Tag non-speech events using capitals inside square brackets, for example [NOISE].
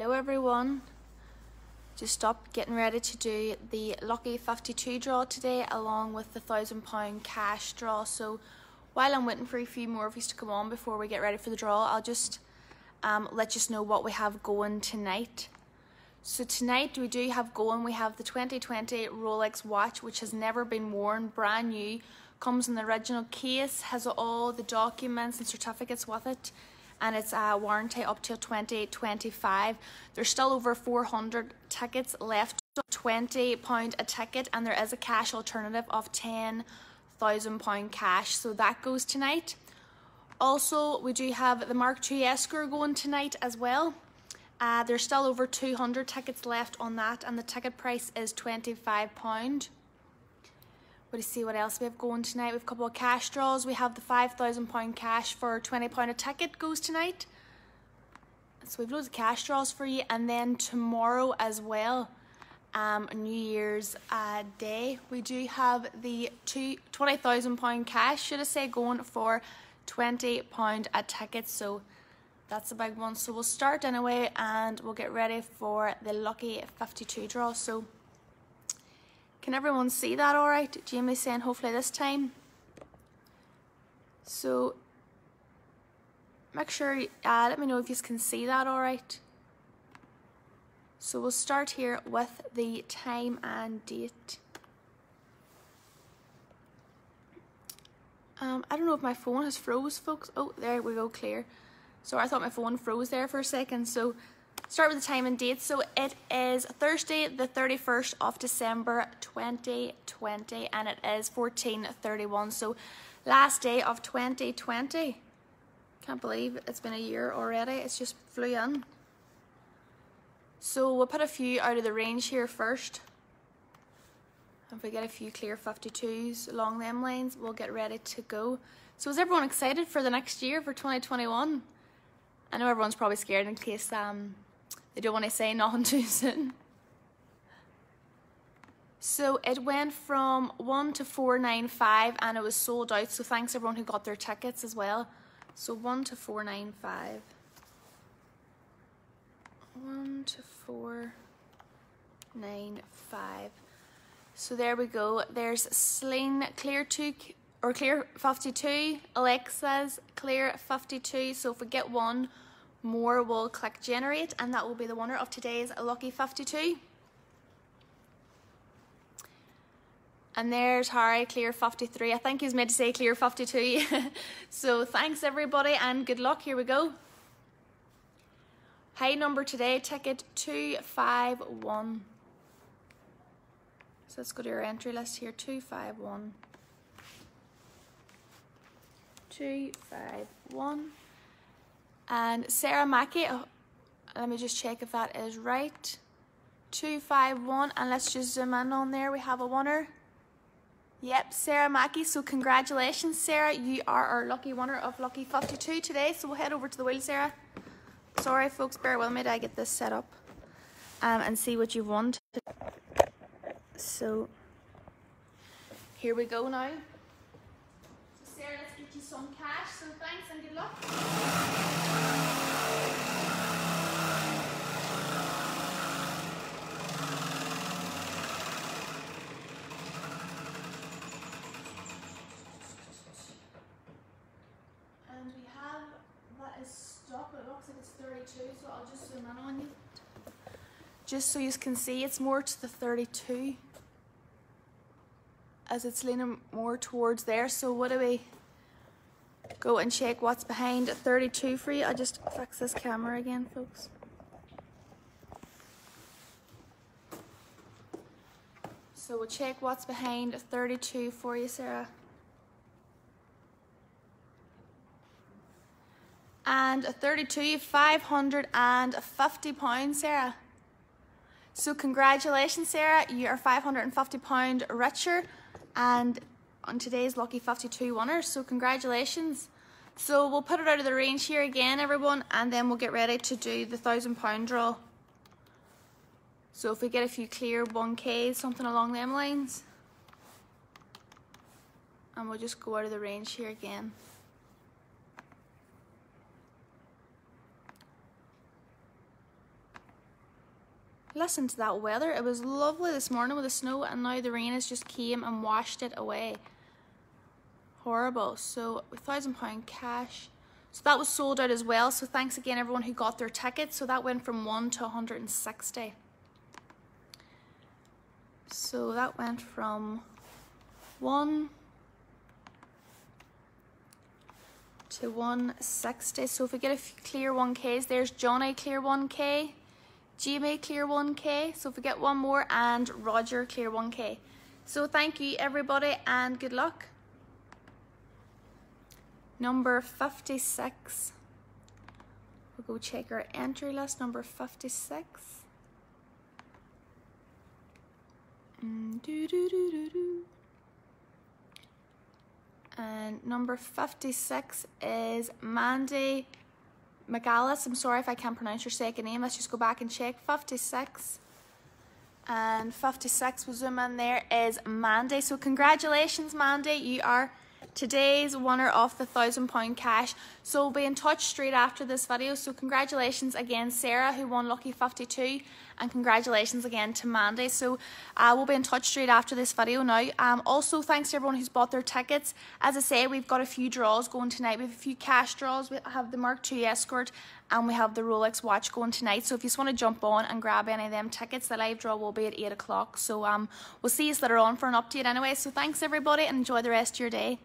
Hello everyone. Just stopped getting ready to do the Lucky 52 draw today along with the £1,000 cash draw. So while I'm waiting for a few more of you to come on before we get ready for the draw, I'll just um, let you know what we have going tonight. So tonight we do have going, we have the 2020 Rolex watch which has never been worn, brand new, comes in the original case, has all the documents and certificates with it and it's a warranty up till 2025. There's still over 400 tickets left, £20 a ticket, and there is a cash alternative of £10,000 cash. So that goes tonight. Also, we do have the Mark II Escort going tonight as well. Uh, there's still over 200 tickets left on that, and the ticket price is £25. You see what else we have going tonight? We have a couple of cash draws. We have the £5,000 cash for £20 a ticket goes tonight. So we've loads of cash draws for you. And then tomorrow as well, um, New Year's uh, Day, we do have the two, £20,000 cash, should I say, going for £20 a ticket. So that's a big one. So we'll start anyway and we'll get ready for the lucky 52 draw. So can everyone see that all right? Jamie's saying hopefully this time. So make sure, uh, let me know if you can see that all right. So we'll start here with the time and date. Um, I don't know if my phone has froze, folks. Oh, there we go, clear. So I thought my phone froze there for a second. So Start with the time and date. So it is Thursday, the 31st of December 2020, and it is 14:31. So last day of 2020. Can't believe it's been a year already. It's just flew in. So we'll put a few out of the range here first. If we get a few clear 52s along them lines, we'll get ready to go. So is everyone excited for the next year, for 2021? I know everyone's probably scared in case um, they don't want to say nothing too soon. So it went from 1 to 495 and it was sold out. So thanks everyone who got their tickets as well. So 1 to 495. 1 to 495. So there we go. There's Sling Clear 2 or Clear 52, Alexa's Clear 52. So if we get one, more will click generate and that will be the winner of today's lucky 52 and there's Harry clear 53 I think he's meant to say clear 52 [LAUGHS] so thanks everybody and good luck. Here we go. High number today ticket 251 so let's go to your entry list here 251 251 and Sarah Mackey, oh, let me just check if that is right. 251, and let's just zoom in on there. We have a winner. Yep, Sarah Mackey. So congratulations, Sarah. You are our lucky winner of Lucky 52 today. So we'll head over to the wheel, Sarah. Sorry, folks, bear with me I get this set up um, and see what you want. So here we go now. So Sarah, let's get you some cash. So thanks and good luck. so I'll just zoom in on you. Just so you can see, it's more to the 32 as it's leaning more towards there. So what do we go and check what's behind 32 for you? I'll just fix this camera again, folks. So we'll check what's behind 32 for you, Sarah. and a 32 550 pounds Sarah so congratulations Sarah. You are 550 pound richer and on today's lucky 52 winners. So congratulations. So we'll put it out of the range here again everyone and then we'll get ready to do the thousand pound draw. So if we get a few clear 1k something along them lines. And we'll just go out of the range here again listen to that weather. It was lovely this morning with the snow, and now the rain has just came and washed it away. Horrible. So, a thousand pound cash. So that was sold out as well. So thanks again everyone who got their tickets. So that went from one to 160. So that went from one to 160. So if we get a clear 1Ks, there's Johnny clear 1K, Jamie clear 1K. So if we get one more and Roger clear 1K. So thank you everybody and good luck. Number 56. We'll go check our entry list, number 56. Mm, doo -doo -doo and number 56 is Mandy McAleese. I'm sorry if I can't pronounce your second name. Let's just go back and check. 56. And 56 was zoom in there is Mandy. So congratulations, Mandy. You are today's winner of the thousand pound cash. So we'll be in touch straight after this video. So congratulations again, Sarah, who won Lucky 52, and congratulations again to Mandy. So uh, we'll be in touch straight after this video now. Um, also, thanks to everyone who's bought their tickets. As I say, we've got a few draws going tonight. We have a few cash draws. We have the Mark II Escort and we have the Rolex watch going tonight. So if you just want to jump on and grab any of them tickets, the live draw will be at 8 o'clock. So um, we'll see you later on for an update anyway. So thanks everybody and enjoy the rest of your day.